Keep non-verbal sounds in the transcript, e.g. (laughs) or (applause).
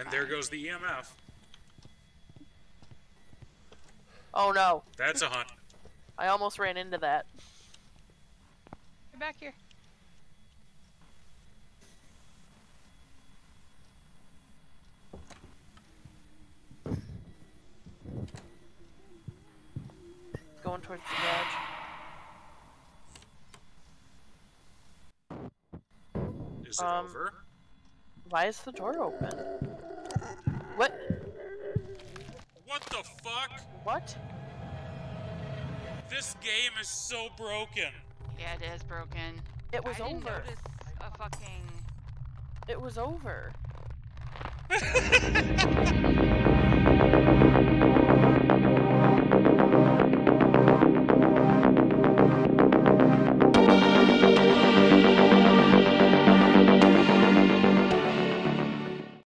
And there goes the EMF. Oh no. That's a hunt. I almost ran into that. Get back here. Going towards the edge. Is it Um, over? Why is the door open? The fuck? What? This game is so broken. Yeah, it is broken. It was I didn't over. notice a fucking. It was over. (laughs)